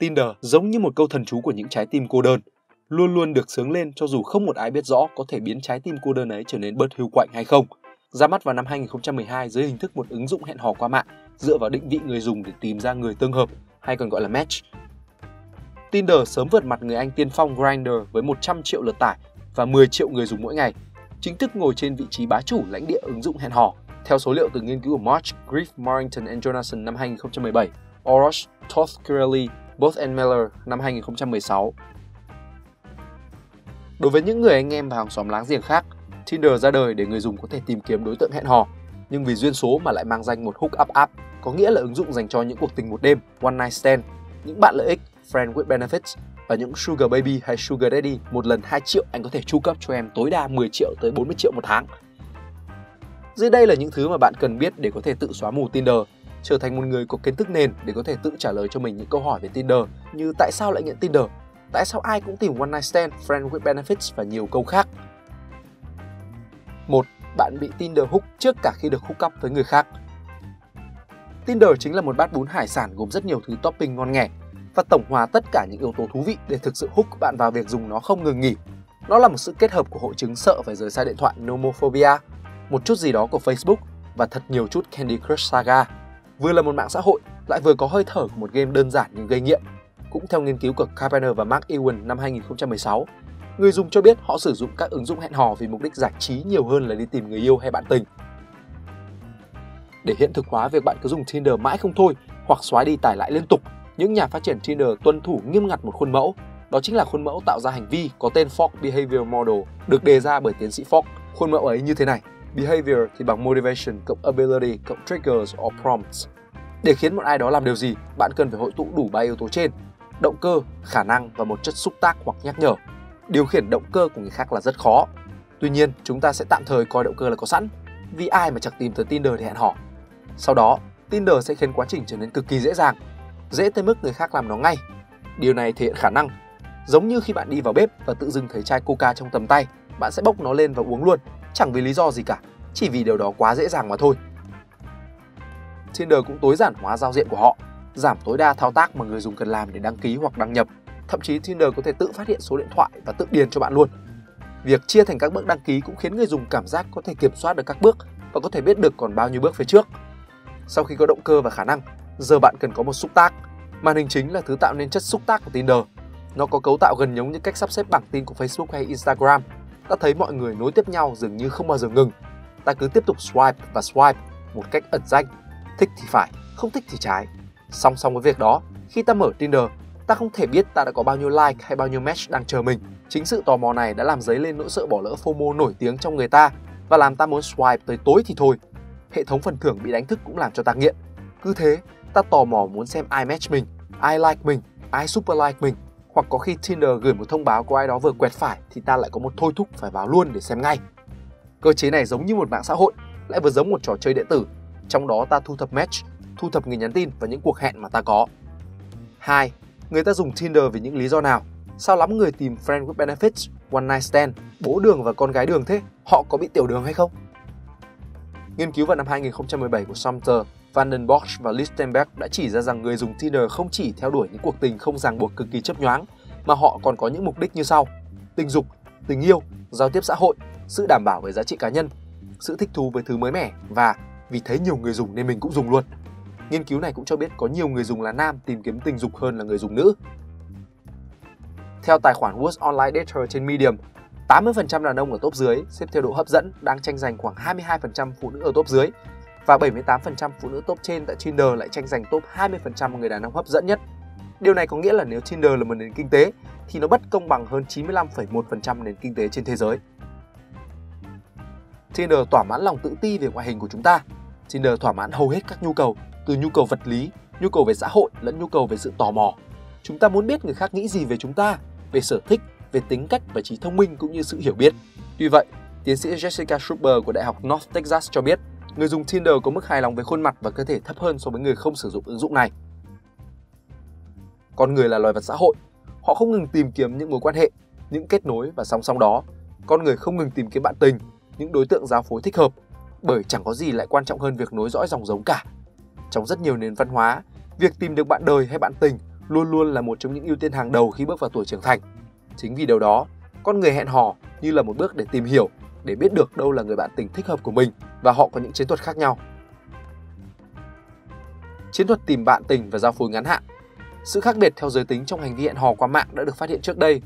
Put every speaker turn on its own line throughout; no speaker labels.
Tinder giống như một câu thần chú của những trái tim cô đơn, luôn luôn được sướng lên cho dù không một ai biết rõ có thể biến trái tim cô đơn ấy trở nên bớt hưu quạnh hay không. Ra mắt vào năm 2012 dưới hình thức một ứng dụng hẹn hò qua mạng dựa vào định vị người dùng để tìm ra người tương hợp hay còn gọi là match. Tinder sớm vượt mặt người Anh tiên phong Grindr với 100 triệu lượt tải và 10 triệu người dùng mỗi ngày, chính thức ngồi trên vị trí bá chủ lãnh địa ứng dụng hẹn hò. Theo số liệu từ nghiên cứu của March, Griff, Morrington and Jonathan năm 2017, Oroch, Toth Kirelli, Both and Miller năm 2016. Đối với những người anh em và hàng xóm láng giềng khác, Tinder ra đời để người dùng có thể tìm kiếm đối tượng hẹn hò, nhưng vì duyên số mà lại mang danh một hook up app, có nghĩa là ứng dụng dành cho những cuộc tình một đêm, one night stand, những bạn lợi ích, friend with benefits và những sugar baby hay sugar daddy một lần 2 triệu anh có thể chu cấp cho em tối đa 10 triệu tới 40 triệu một tháng. Dưới đây là những thứ mà bạn cần biết để có thể tự xóa mù Tinder, trở thành một người có kiến thức nền để có thể tự trả lời cho mình những câu hỏi về Tinder như tại sao lại nghiện Tinder, tại sao ai cũng tìm one night stand, friend with benefits và nhiều câu khác. một Bạn bị Tinder hook trước cả khi được hook up với người khác. Tinder chính là một bát bún hải sản gồm rất nhiều thứ topping ngon nghẻ và tổng hòa tất cả những yếu tố thú vị để thực sự hook bạn vào việc dùng nó không ngừng nghỉ. Nó là một sự kết hợp của hội chứng sợ phải rời xa điện thoại nomophobia, một chút gì đó của Facebook và thật nhiều chút Candy Crush Saga. Vừa là một mạng xã hội, lại vừa có hơi thở của một game đơn giản nhưng gây nghiện. Cũng theo nghiên cứu của Carpenter và Mark Ewan năm 2016, người dùng cho biết họ sử dụng các ứng dụng hẹn hò vì mục đích giải trí nhiều hơn là đi tìm người yêu hay bạn tình. Để hiện thực hóa việc bạn cứ dùng Tinder mãi không thôi hoặc xóa đi tải lại liên tục, những nhà phát triển Tinder tuân thủ nghiêm ngặt một khuôn mẫu. Đó chính là khuôn mẫu tạo ra hành vi có tên Fogg Behavior Model được đề ra bởi tiến sĩ Fogg. Khuôn mẫu ấy như thế này. Behavior thì bằng motivation cộng ability cộng triggers or prompts. Để khiến một ai đó làm điều gì, bạn cần phải hội tụ đủ ba yếu tố trên: động cơ, khả năng và một chất xúc tác hoặc nhắc nhở. Điều khiển động cơ của người khác là rất khó. Tuy nhiên, chúng ta sẽ tạm thời coi động cơ là có sẵn, vì ai mà chẳng tìm tới Tinder để hẹn hò. Sau đó, Tinder sẽ khiến quá trình trở nên cực kỳ dễ dàng, dễ tới mức người khác làm nó ngay. Điều này thể hiện khả năng. Giống như khi bạn đi vào bếp và tự dưng thấy chai coca trong tầm tay, bạn sẽ bốc nó lên và uống luôn, chẳng vì lý do gì cả, chỉ vì điều đó quá dễ dàng mà thôi. Tinder cũng tối giản hóa giao diện của họ, giảm tối đa thao tác mà người dùng cần làm để đăng ký hoặc đăng nhập. Thậm chí Tinder có thể tự phát hiện số điện thoại và tự điền cho bạn luôn. Việc chia thành các bước đăng ký cũng khiến người dùng cảm giác có thể kiểm soát được các bước và có thể biết được còn bao nhiêu bước phía trước. Sau khi có động cơ và khả năng, giờ bạn cần có một xúc tác. Màn hình chính là thứ tạo nên chất xúc tác của Tinder. Nó có cấu tạo gần giống như cách sắp xếp bảng tin của Facebook hay Instagram. Ta thấy mọi người nối tiếp nhau dường như không bao giờ ngừng. Ta cứ tiếp tục swipe và swipe một cách ẩn danh. Thích thì phải, không thích thì trái. Song song với việc đó, khi ta mở Tinder, ta không thể biết ta đã có bao nhiêu like hay bao nhiêu match đang chờ mình. Chính sự tò mò này đã làm dấy lên nỗi sợ bỏ lỡ FOMO nổi tiếng trong người ta và làm ta muốn swipe tới tối thì thôi. Hệ thống phần thưởng bị đánh thức cũng làm cho ta nghiện. Cứ thế, ta tò mò muốn xem ai match mình, ai like mình, ai super like mình. Hoặc có khi Tinder gửi một thông báo có ai đó vừa quẹt phải thì ta lại có một thôi thúc phải vào luôn để xem ngay. Cơ chế này giống như một mạng xã hội, lại vừa giống một trò chơi điện tử. Trong đó ta thu thập match, thu thập người nhắn tin và những cuộc hẹn mà ta có. 2. Người ta dùng Tinder vì những lý do nào? Sao lắm người tìm friend with benefits, one night stand, bố đường và con gái đường thế? Họ có bị tiểu đường hay không? Nghiên cứu vào năm 2017 của Sumter, Van Bosch và Lichtenberg đã chỉ ra rằng người dùng Tinder không chỉ theo đuổi những cuộc tình không ràng buộc cực kỳ chấp nhoáng, mà họ còn có những mục đích như sau: tình dục, tình yêu, giao tiếp xã hội, sự đảm bảo về giá trị cá nhân, sự thích thú với thứ mới mẻ và vì thấy nhiều người dùng nên mình cũng dùng luôn. Nghiên cứu này cũng cho biết có nhiều người dùng là nam tìm kiếm tình dục hơn là người dùng nữ. Theo tài khoản Worst Online Dater trên Medium, 80% đàn ông ở top dưới xếp theo độ hấp dẫn đang tranh giành khoảng 22% phụ nữ ở top dưới và 78% phụ nữ top trên tại Tinder lại tranh giành top 20% người đàn ông hấp dẫn nhất. Điều này có nghĩa là nếu Tinder là một nền kinh tế thì nó bất công bằng hơn 95,1% nền kinh tế trên thế giới. Tinder thỏa mãn lòng tự ti về ngoại hình của chúng ta. Tinder thỏa mãn hầu hết các nhu cầu, từ nhu cầu vật lý, nhu cầu về xã hội lẫn nhu cầu về sự tò mò. Chúng ta muốn biết người khác nghĩ gì về chúng ta, về sở thích, về tính cách và trí thông minh cũng như sự hiểu biết. Tuy vậy, tiến sĩ Jessica Schreiber của Đại học North Texas cho biết, người dùng Tinder có mức hài lòng về khuôn mặt và cơ thể thấp hơn so với người không sử dụng ứng dụng này. Con người là loài vật xã hội, họ không ngừng tìm kiếm những mối quan hệ, những kết nối và song song đó, con người không ngừng tìm kiếm bạn tình, những đối tượng giao phối thích hợp, bởi chẳng có gì lại quan trọng hơn việc nối dõi dòng giống cả. Trong rất nhiều nền văn hóa, việc tìm được bạn đời hay bạn tình luôn luôn là một trong những ưu tiên hàng đầu khi bước vào tuổi trưởng thành. Chính vì điều đó, con người hẹn hò như là một bước để tìm hiểu, để biết được đâu là người bạn tình thích hợp của mình và họ có những chiến thuật khác nhau. Chiến thuật tìm bạn tình và giao phối ngắn hạn Sự khác biệt theo giới tính trong hành vi hẹn hò qua mạng đã được phát hiện trước đây.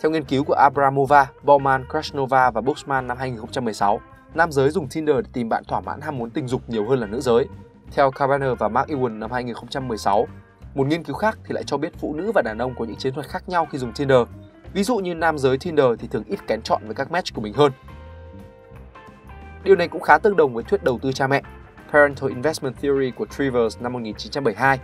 Theo nghiên cứu của Abramova, Bauman, Krasnova và Buxman năm 2016, nam giới dùng Tinder để tìm bạn thỏa mãn ham muốn tình dục nhiều hơn là nữ giới. Theo Carbaner và Mark Ewan năm 2016, một nghiên cứu khác thì lại cho biết phụ nữ và đàn ông có những chiến thuật khác nhau khi dùng Tinder. Ví dụ như nam giới Tinder thì thường ít kén chọn với các match của mình hơn. Điều này cũng khá tương đồng với thuyết đầu tư cha mẹ, Parental Investment Theory của Trivers năm 1972,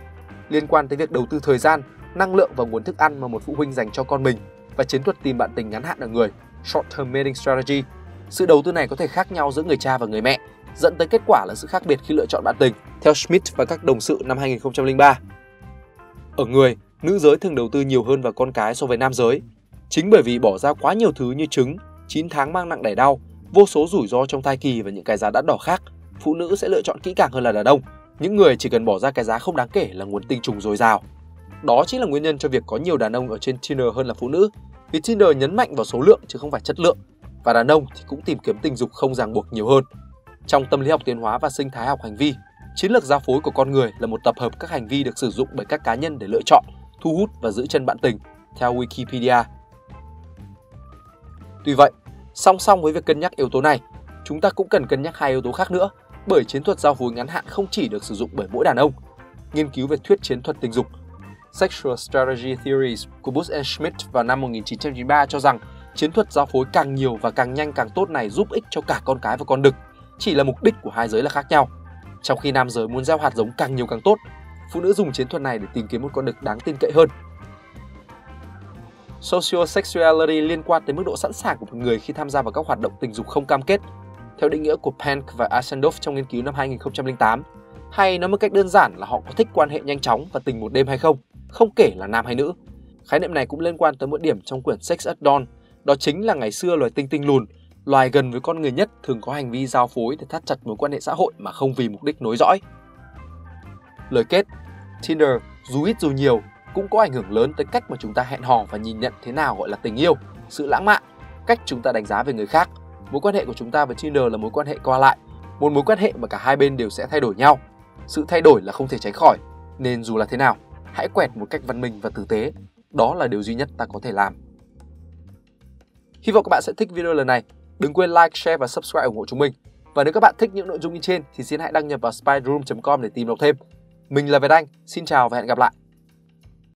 liên quan tới việc đầu tư thời gian, năng lượng và nguồn thức ăn mà một phụ huynh dành cho con mình và chiến thuật tìm bạn tình ngắn hạn ở người, Short Term Mating Strategy. Sự đầu tư này có thể khác nhau giữa người cha và người mẹ, dẫn tới kết quả là sự khác biệt khi lựa chọn bạn tình, theo Schmidt và các đồng sự năm 2003. Ở người, nữ giới thường đầu tư nhiều hơn vào con cái so với nam giới. Chính bởi vì bỏ ra quá nhiều thứ như trứng, 9 tháng mang nặng đẻ đau, vô số rủi ro trong thai kỳ và những cái giá đắt đỏ khác, phụ nữ sẽ lựa chọn kỹ càng hơn là đàn ông. Những người chỉ cần bỏ ra cái giá không đáng kể là nguồn tinh trùng dồi dào. Đó chính là nguyên nhân cho việc có nhiều đàn ông ở trên Tinder hơn là phụ nữ. Vì Tinder nhấn mạnh vào số lượng chứ không phải chất lượng. Và đàn ông thì cũng tìm kiếm tình dục không ràng buộc nhiều hơn. Trong tâm lý học tiến hóa và sinh thái học hành vi, chiến lược giao phối của con người là một tập hợp các hành vi được sử dụng bởi các cá nhân để lựa chọn, thu hút và giữ chân bạn tình, theo Wikipedia. Tuy vậy, song song với việc cân nhắc yếu tố này, chúng ta cũng cần cân nhắc hai yếu tố khác nữa, bởi chiến thuật giao phối ngắn hạn không chỉ được sử dụng bởi mỗi đàn ông. Nghiên cứu về thuyết chiến thuật tình dục Sexual Strategy Theories của Bush and Schmidt vào năm 1993 cho rằng chiến thuật giao phối càng nhiều và càng nhanh càng tốt này giúp ích cho cả con cái và con đực, chỉ là mục đích của hai giới là khác nhau. Trong khi nam giới muốn gieo hạt giống càng nhiều càng tốt, phụ nữ dùng chiến thuật này để tìm kiếm một con đực đáng tin cậy hơn. Sociosexuality liên quan tới mức độ sẵn sàng của một người khi tham gia vào các hoạt động tình dục không cam kết, theo định nghĩa của Pank và Asendorf trong nghiên cứu năm 2008. Hay nói một cách đơn giản là họ có thích quan hệ nhanh chóng và tình một đêm hay không, không kể là nam hay nữ. Khái niệm này cũng liên quan tới một điểm trong quyển Sex at Dawn, đó chính là ngày xưa loài tinh tinh lùn, loài gần với con người nhất thường có hành vi giao phối để thắt chặt mối quan hệ xã hội mà không vì mục đích nối dõi. Lời kết, Tinder dù ít dù nhiều cũng có ảnh hưởng lớn tới cách mà chúng ta hẹn hò và nhìn nhận thế nào gọi là tình yêu, sự lãng mạn, cách chúng ta đánh giá về người khác. Mối quan hệ của chúng ta với Tinder là mối quan hệ qua lại, một mối quan hệ mà cả hai bên đều sẽ thay đổi nhau. Sự thay đổi là không thể tránh khỏi, nên dù là thế nào, hãy quẹt một cách văn minh và tử tế. Đó là điều duy nhất ta có thể làm. Hy vọng các bạn sẽ thích video lần này. Đừng quên like, share và subscribe ủng hộ chúng mình. Và nếu các bạn thích những nội dung như trên thì xin hãy đăng nhập vào spyroom.com để tìm đọc thêm. Mình là Việt Anh, xin chào và hẹn gặp lại.